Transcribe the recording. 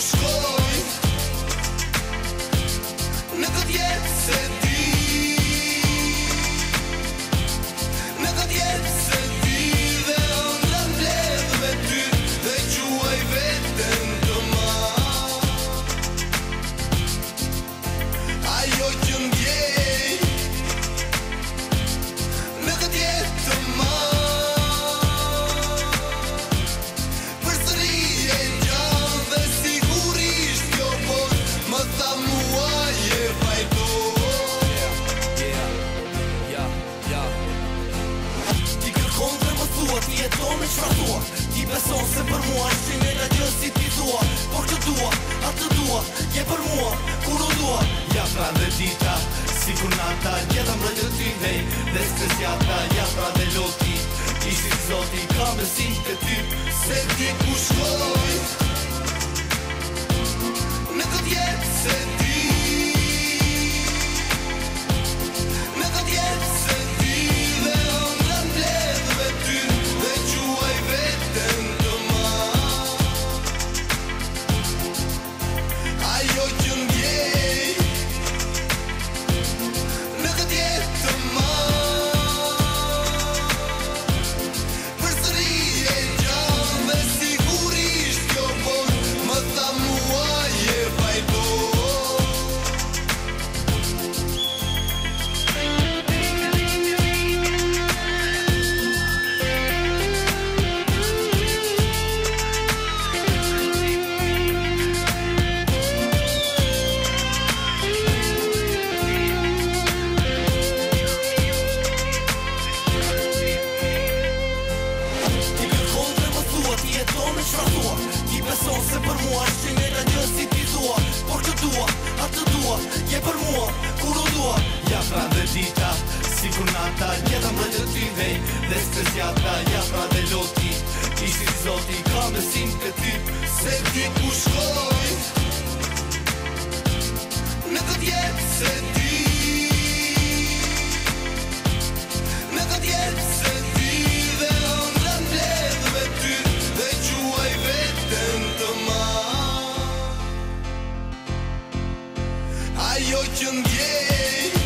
school. jeton me qëra tua Ti beson se për mua është që një radio si ti thua Por që dua, atë dua, je për mua, kur u dua Ja pra dhe dita, si kur nata Gjeta më rëgjë t'i vej, dhe së Ja pra dhe loti, ishtë i zoti Ka mësim të ty, se ti ku shkoj Se për mua është të njëta një si t'i thua Por kë dua, atë të dua Je për mua, kur o dua Ja pra dhe gjitha, si kur nata Jeta më dhe t'i vej, dhe spesjata Ja pra dhe loti, që si zoti Ka me sim të ty, se ti ku shkoj Në këtë jetë jo qim e